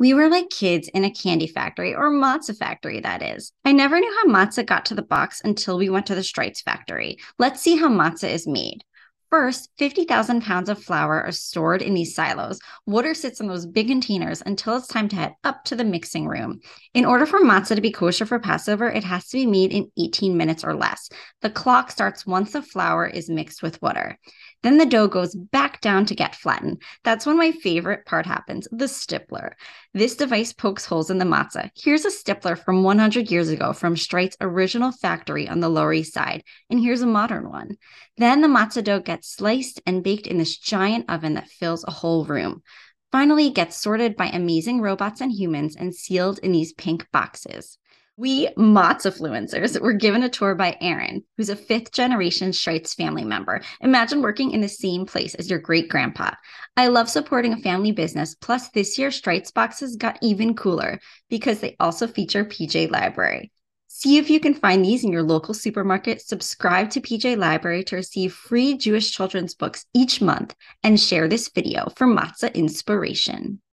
We were like kids in a candy factory or matzah factory, that is. I never knew how matzah got to the box until we went to the Streit's factory. Let's see how matzah is made. First, 50,000 pounds of flour are stored in these silos. Water sits in those big containers until it's time to head up to the mixing room. In order for matzah to be kosher for Passover, it has to be made in 18 minutes or less. The clock starts once the flour is mixed with water. Then the dough goes back down to get flattened. That's when my favorite part happens the stippler. This device pokes holes in the matzah. Here's a stippler from 100 years ago from Streit's original factory on the Lower East Side, and here's a modern one. Then the matzah dough gets sliced and baked in this giant oven that fills a whole room. Finally, gets sorted by amazing robots and humans and sealed in these pink boxes. We Matzahfluencers were given a tour by Aaron, who's a fifth generation Streit's family member. Imagine working in the same place as your great grandpa. I love supporting a family business. Plus, this year Streit's boxes got even cooler because they also feature PJ Library. See if you can find these in your local supermarket. Subscribe to PJ Library to receive free Jewish children's books each month and share this video for matzah inspiration.